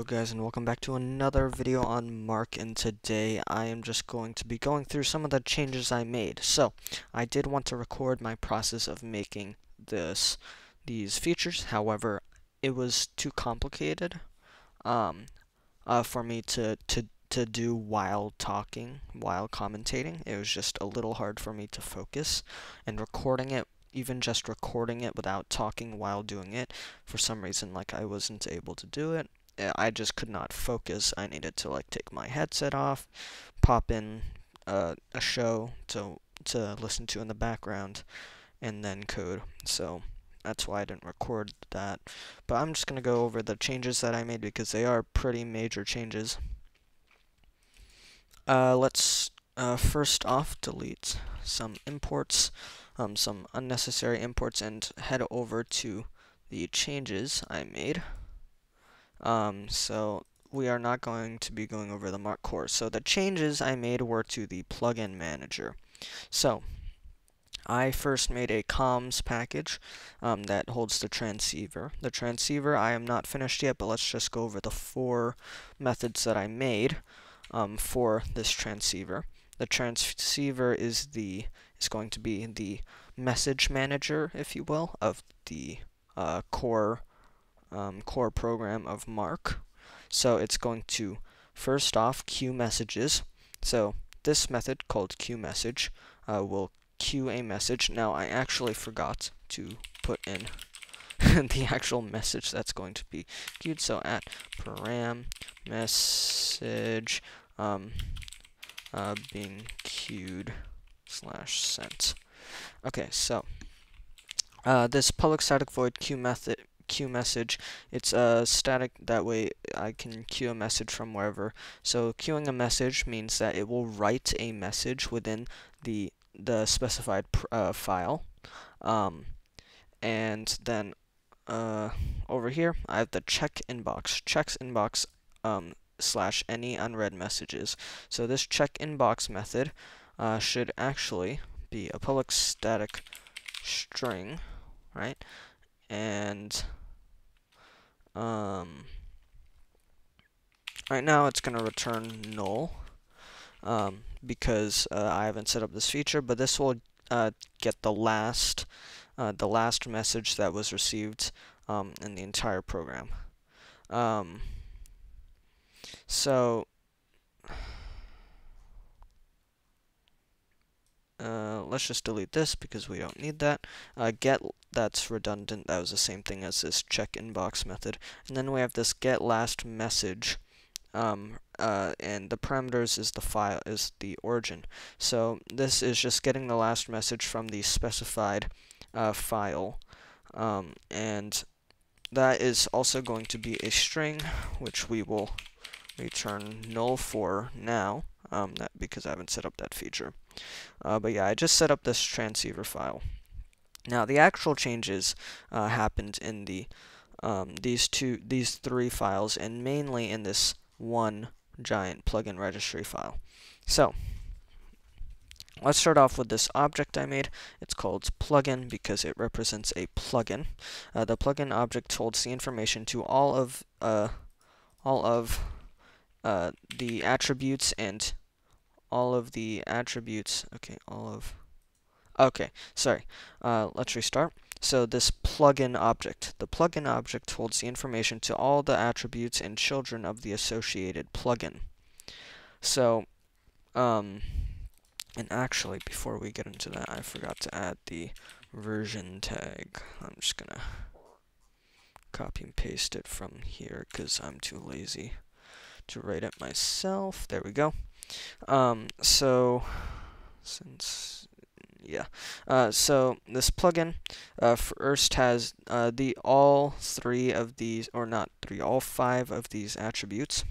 Hello guys and welcome back to another video on Mark and today I am just going to be going through some of the changes I made. So I did want to record my process of making this these features however it was too complicated um, uh, for me to, to, to do while talking, while commentating. It was just a little hard for me to focus and recording it even just recording it without talking while doing it, for some reason, like, I wasn't able to do it. I just could not focus. I needed to, like, take my headset off, pop in uh, a show to, to listen to in the background, and then code. So, that's why I didn't record that. But I'm just to go over the changes that I made because they are pretty major changes. Uh, let's uh, first off delete some imports um, some unnecessary imports and head over to the changes I made. Um, so we are not going to be going over the Mark core. So the changes I made were to the plugin manager. So I first made a comms package um, that holds the transceiver. The transceiver I am not finished yet, but let's just go over the four methods that I made um, for this transceiver. The transceiver is the is going to be the message manager, if you will, of the uh, core um, core program of Mark. So it's going to first off queue messages. So this method called queue message uh, will queue a message. Now I actually forgot to put in the actual message that's going to be queued. So at param message um, uh, being queued slash sent. Okay, so uh, this public static void queue method queue message. It's a uh, static that way I can queue a message from wherever. So queuing a message means that it will write a message within the the specified uh, file. Um, and then uh, over here I have the check inbox. Checks inbox um, slash any unread messages. So this check inbox method uh, should actually be a public static string, right? And um, right now it's going to return null um, because uh, I haven't set up this feature, but this will uh, get the last uh, the last message that was received um, in the entire program. Um, so Uh, let's just delete this because we don't need that. Uh, get, that's redundant. That was the same thing as this check inbox method. And then we have this get last message. Um, uh, and the parameters is the file, is the origin. So this is just getting the last message from the specified uh, file. Um, and that is also going to be a string, which we will return null for now um, that, because I haven't set up that feature. Uh, but yeah, I just set up this transceiver file. Now the actual changes uh, happened in the um, these two, these three files, and mainly in this one giant plugin registry file. So let's start off with this object I made. It's called plugin because it represents a plugin. Uh, the plugin object holds the information to all of uh, all of uh, the attributes and all of the attributes. Okay, all of. Okay, sorry. Uh, let's restart. So this plugin object. The plugin object holds the information to all the attributes and children of the associated plugin. So, um, and actually, before we get into that, I forgot to add the version tag. I'm just gonna copy and paste it from here because I'm too lazy to write it myself. There we go. Um, so, since, yeah. Uh, so, this plugin uh, first has uh, the all three of these, or not three, all five of these attributes.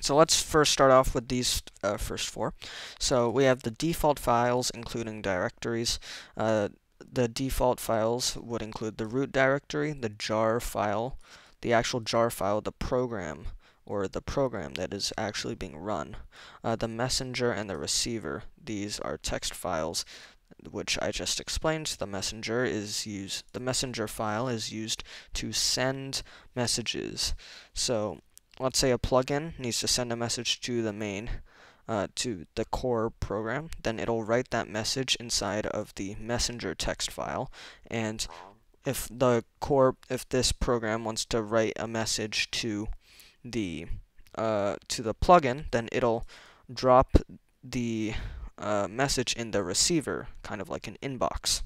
So let's first start off with these uh, first four. So we have the default files, including directories. Uh, the default files would include the root directory, the jar file, the actual jar file, the program, or the program that is actually being run. Uh, the messenger and the receiver, these are text files which I just explained. The messenger is used the messenger file is used to send messages. So let's say a plugin needs to send a message to the main uh, to the core program, then it'll write that message inside of the messenger text file. And if the core, if this program wants to write a message to the uh, to the plugin, then it'll drop the uh, message in the receiver, kind of like an inbox.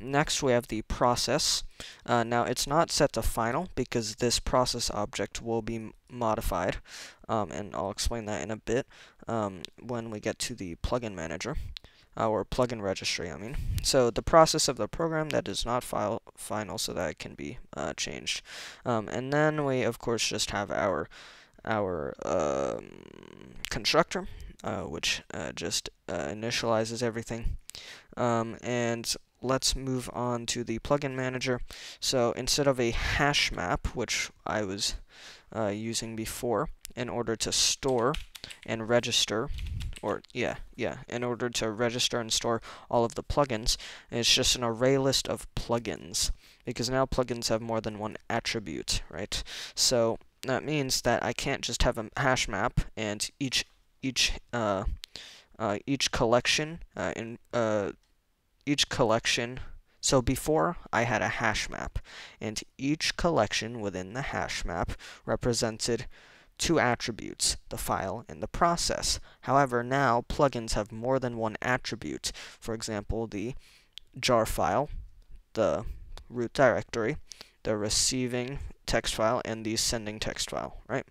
Next, we have the process. Uh, now, it's not set to final because this process object will be modified, um, and I'll explain that in a bit um, when we get to the plugin manager, or plugin registry, I mean. So, the process of the program that is not file final so that it can be uh, changed. Um, and then we, of course, just have our, our um, constructor, uh, which uh, just uh, initializes everything. Um, and let's move on to the plugin manager. So instead of a hash map, which I was uh, using before, in order to store and register, or yeah, yeah, in order to register and store all of the plugins, it's just an array list of plugins, because now plugins have more than one attribute, right? So that means that I can't just have a hash map and each each uh, uh, each collection uh, in uh, each collection. So before, I had a hash map, and each collection within the hash map represented two attributes, the file and the process. However, now plugins have more than one attribute. For example, the jar file, the root directory, the receiving text file, and the sending text file, right?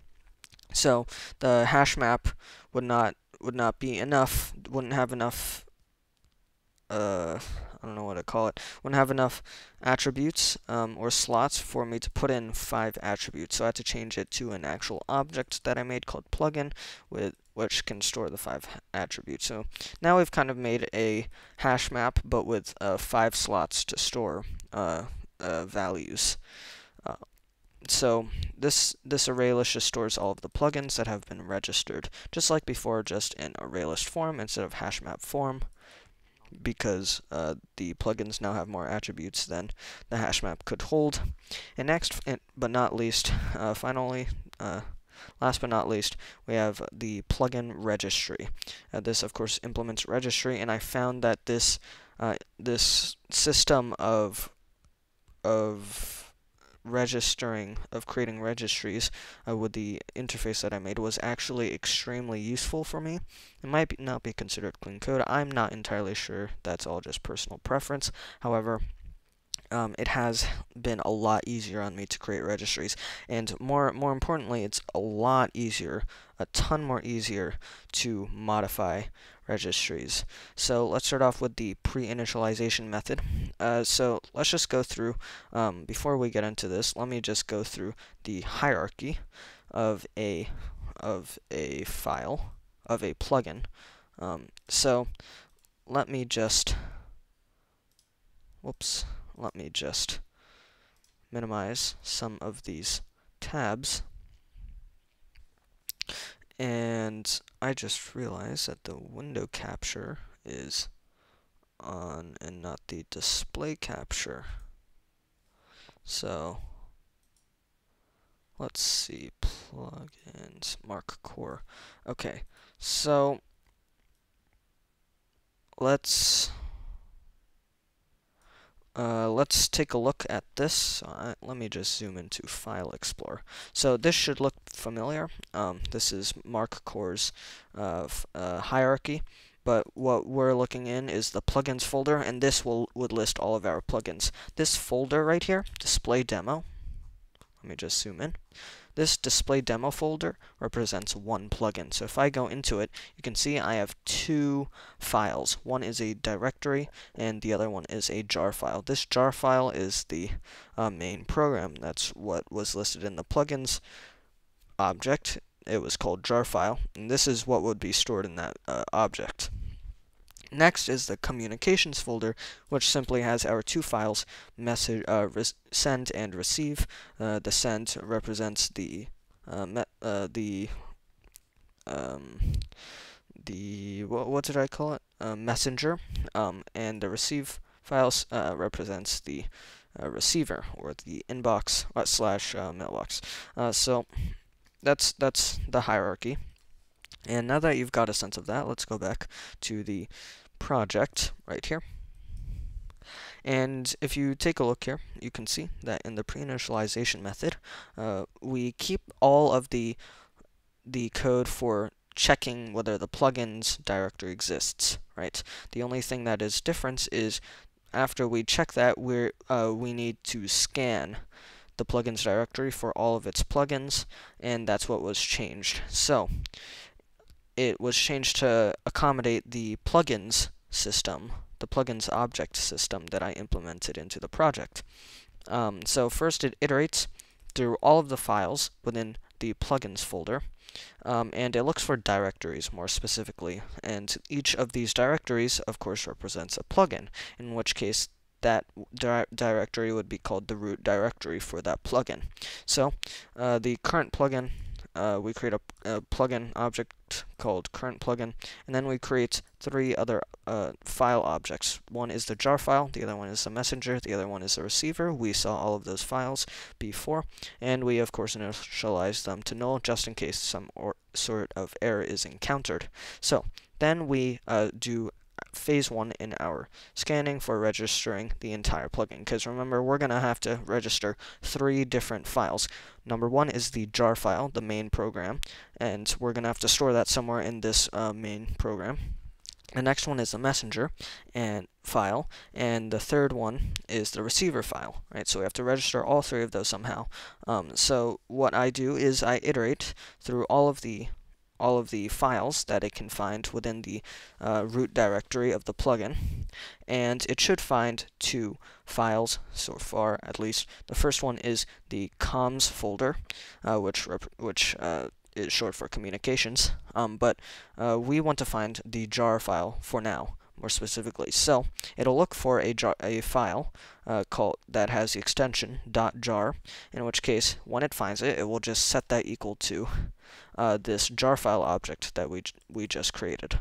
So the hash map would not would not be enough, wouldn't have enough uh, I don't know what to call it, wouldn't have enough attributes um, or slots for me to put in five attributes. So I had to change it to an actual object that I made called plugin, with which can store the five attributes. So now we've kind of made a hash map, but with uh, five slots to store uh, uh, values. Uh, so this this array list just stores all of the plugins that have been registered, just like before, just in array list form instead of hash map form because uh, the plugins now have more attributes than the hash map could hold. And next, but not least, uh, finally, uh, last but not least, we have the plugin registry. Uh, this, of course, implements registry, and I found that this uh, this system of of registering, of creating registries uh, with the interface that I made was actually extremely useful for me. It might be, not be considered clean code. I'm not entirely sure. That's all just personal preference. However, um, it has been a lot easier on me to create registries and more more importantly it's a lot easier a ton more easier to modify registries. So let's start off with the pre-initialization method. Uh, so let's just go through um, before we get into this let me just go through the hierarchy of a of a file of a plugin. Um, so let me just whoops let me just minimize some of these tabs. And I just realized that the window capture is on and not the display capture. So let's see, plugins, mark core. Okay, so let's uh, let's take a look at this. Uh, let me just zoom into File Explorer. So this should look familiar. Um, this is Mark Core's uh, uh, hierarchy, but what we're looking in is the plugins folder, and this will would list all of our plugins. This folder right here, Display Demo. Let me just zoom in. This display demo folder represents one plugin. So if I go into it, you can see I have two files. One is a directory and the other one is a jar file. This jar file is the uh, main program. That's what was listed in the plugins object. It was called jar file, and this is what would be stored in that uh, object. Next is the communications folder, which simply has our two files, message uh, send and receive. Uh, the send represents the uh, uh the um, the what, what did I call it? Uh, messenger, um, and the receive files represents the receiver or the inbox slash mailbox. So that's that's the hierarchy. And now that you've got a sense of that, let's go back to the project right here. And if you take a look here, you can see that in the pre-initialization method, uh, we keep all of the the code for checking whether the plugins directory exists, right? The only thing that is different is after we check that, we uh, we need to scan the plugins directory for all of its plugins, and that's what was changed. So, it was changed to accommodate the plugins system, the plugins object system that I implemented into the project. Um, so first it iterates through all of the files within the plugins folder, um, and it looks for directories more specifically, and each of these directories, of course, represents a plugin, in which case that di directory would be called the root directory for that plugin. So uh, the current plugin uh, we create a, a, plugin object called current plugin, and then we create three other uh, file objects. One is the jar file, the other one is the messenger, the other one is the receiver. We saw all of those files before, and we of course initialize them to null just in case some sort of error is encountered. So then we uh, do phase one in our scanning for registering the entire plugin. Because remember, we're going to have to register three different files. Number one is the jar file, the main program, and we're going to have to store that somewhere in this uh, main program. The next one is the messenger and file, and the third one is the receiver file, right? So we have to register all three of those somehow. Um, so what I do is I iterate through all of the all of the files that it can find within the uh, root directory of the plugin. And it should find two files so far, at least. The first one is the comms folder, uh, which, which uh, is short for communications. Um, but uh, we want to find the jar file for now more specifically. So it'll look for a, jar, a file uh, called that has the extension .jar, in which case when it finds it, it will just set that equal to uh, this jar file object that we we just created.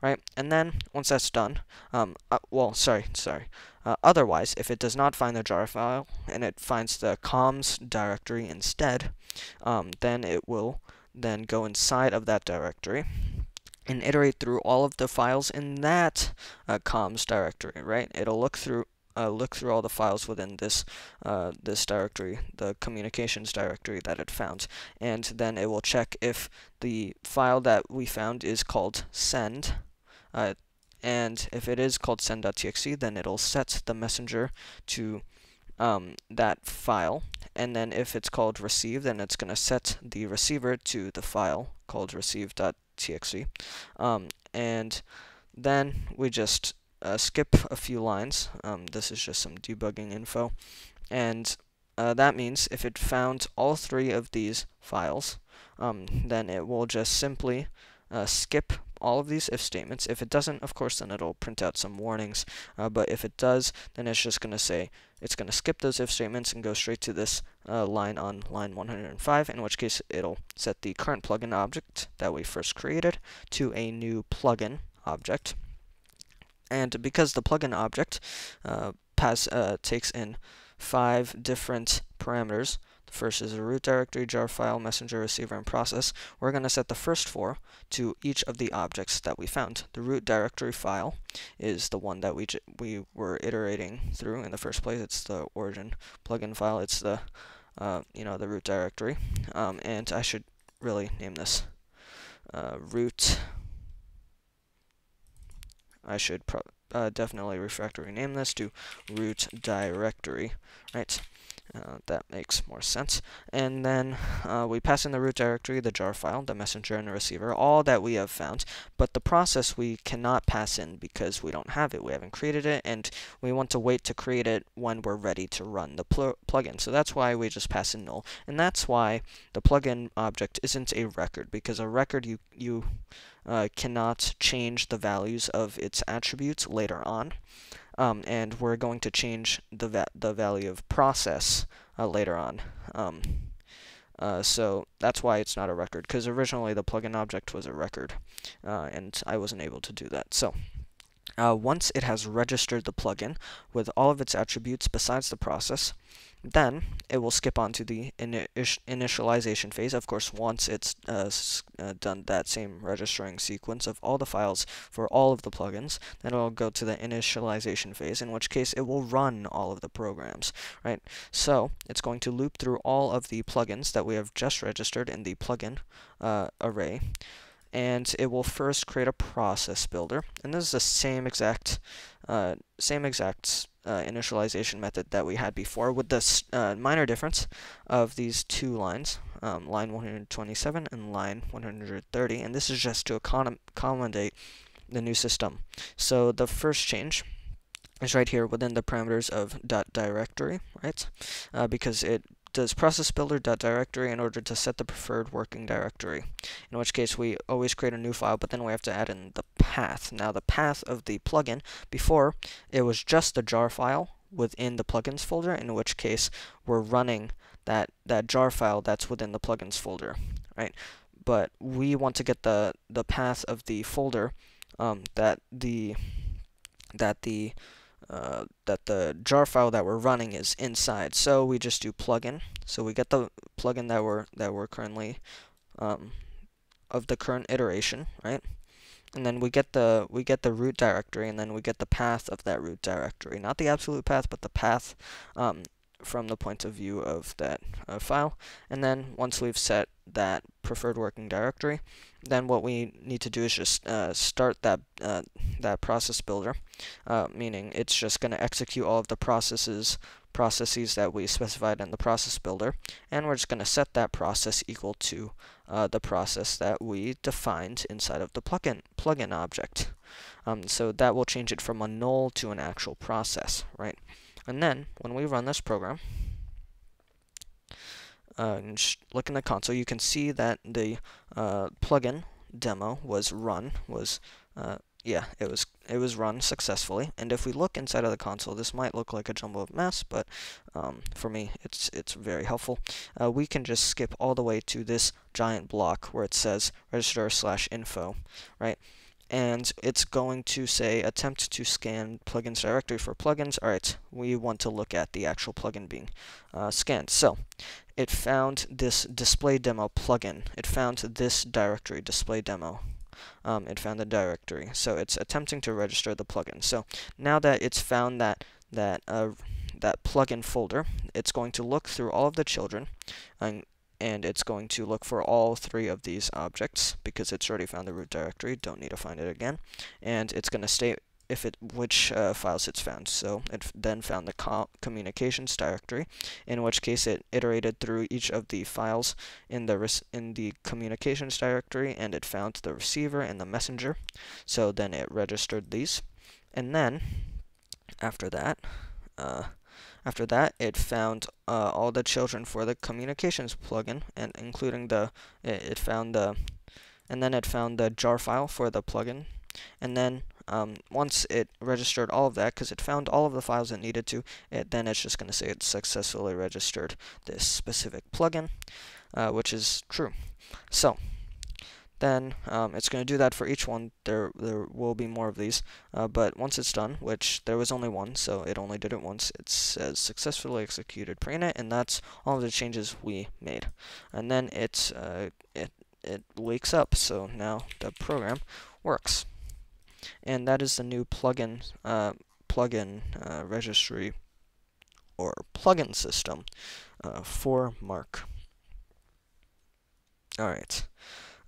Right, and then once that's done, um, uh, well, sorry, sorry. Uh, otherwise, if it does not find the jar file and it finds the comms directory instead, um, then it will then go inside of that directory and iterate through all of the files in that uh, comms directory, right? It'll look through uh, look through all the files within this uh, this directory, the communications directory that it found, and then it will check if the file that we found is called send, uh, and if it is called send.txt, then it'll set the messenger to um, that file, and then if it's called receive, then it's going to set the receiver to the file called receive.txt, um, and then we just uh, skip a few lines. Um, this is just some debugging info. And uh, that means if it found all three of these files, um, then it will just simply uh, skip all of these if statements. If it doesn't, of course, then it'll print out some warnings. Uh, but if it does, then it's just going to say it's going to skip those if statements and go straight to this uh, line on line 105, in which case it'll set the current plugin object that we first created to a new plugin object. And because the plugin object uh, pass, uh, takes in five different parameters, the first is a root directory, jar file, messenger, receiver, and process, we're going to set the first four to each of the objects that we found. The root directory file is the one that we, we were iterating through in the first place. It's the origin plugin file. It's the, uh, you know, the root directory. Um, and I should really name this uh, root I should uh, definitely refactory name this to root directory, right? Uh, that makes more sense. And then uh, we pass in the root directory, the jar file, the messenger, and the receiver, all that we have found. But the process we cannot pass in because we don't have it. We haven't created it, and we want to wait to create it when we're ready to run the pl plugin. So that's why we just pass in null. And that's why the plugin object isn't a record, because a record you, you uh, cannot change the values of its attributes later on. Um, and we're going to change the, va the value of process uh, later on. Um, uh, so that's why it's not a record, because originally the plugin object was a record, uh, and I wasn't able to do that. So uh, once it has registered the plugin with all of its attributes besides the process, then it will skip on to the initialization phase. Of course, once it's uh, uh, done that same registering sequence of all the files for all of the plugins, then it'll go to the initialization phase, in which case it will run all of the programs, right? So it's going to loop through all of the plugins that we have just registered in the plugin uh, array, and it will first create a process builder, and this is the same exact, uh, same exact uh, initialization method that we had before with this uh, minor difference of these two lines, um, line 127 and line 130, and this is just to accommodate the new system. So the first change is right here within the parameters of dot .directory, right? Uh, because it does process builder directory in order to set the preferred working directory. In which case we always create a new file, but then we have to add in the path. Now the path of the plugin, before it was just the jar file within the plugins folder, in which case we're running that, that jar file that's within the plugins folder, right? But we want to get the, the path of the folder um, that the that the uh, that the jar file that we're running is inside. So we just do plugin. So we get the plugin that we're that we're currently um, of the current iteration, right? And then we get the we get the root directory, and then we get the path of that root directory, not the absolute path, but the path um, from the point of view of that uh, file. And then once we've set that preferred working directory, then what we need to do is just uh, start that uh, that process builder, uh, meaning it's just going to execute all of the processes processes that we specified in the process builder, and we're just going to set that process equal to uh, the process that we defined inside of the plugin plugin object. Um, so that will change it from a null to an actual process, right? And then, when we run this program, uh, look in the console, you can see that the uh, plugin demo was run, was, uh, yeah, it was it was run successfully. And if we look inside of the console, this might look like a jumble of mess, but um, for me, it's it's very helpful. Uh, we can just skip all the way to this giant block where it says register slash info, right? and it's going to say attempt to scan plugins directory for plugins. Alright, we want to look at the actual plugin being uh, scanned. So, it found this display demo plugin. It found this directory, display demo. Um, it found the directory. So it's attempting to register the plugin. So now that it's found that that uh, that plugin folder, it's going to look through all of the children and and it's going to look for all three of these objects because it's already found the root directory, don't need to find it again, and it's going to state if it which uh, files it's found. So it then found the co communications directory, in which case it iterated through each of the files in the in the communications directory, and it found the receiver and the messenger. So then it registered these, and then after that. Uh, after that, it found uh, all the children for the communications plugin, and including the, it, it, found the, and then it found the jar file for the plugin, and then um, once it registered all of that, because it found all of the files it needed to, it, then it's just going to say it successfully registered this specific plugin, uh, which is true. So, then um, it's going to do that for each one. There, there will be more of these, uh, but once it's done, which there was only one, so it only did it once, it says successfully executed preinit, and that's all of the changes we made. And then it, uh, it, it wakes up, so now the program works. And that is the new plugin, uh, plugin uh, registry or plugin system uh, for Mark. Alright.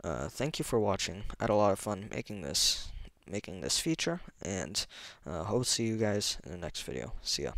Uh, thank you for watching. I had a lot of fun making this making this feature, and uh, hope to see you guys in the next video. See ya.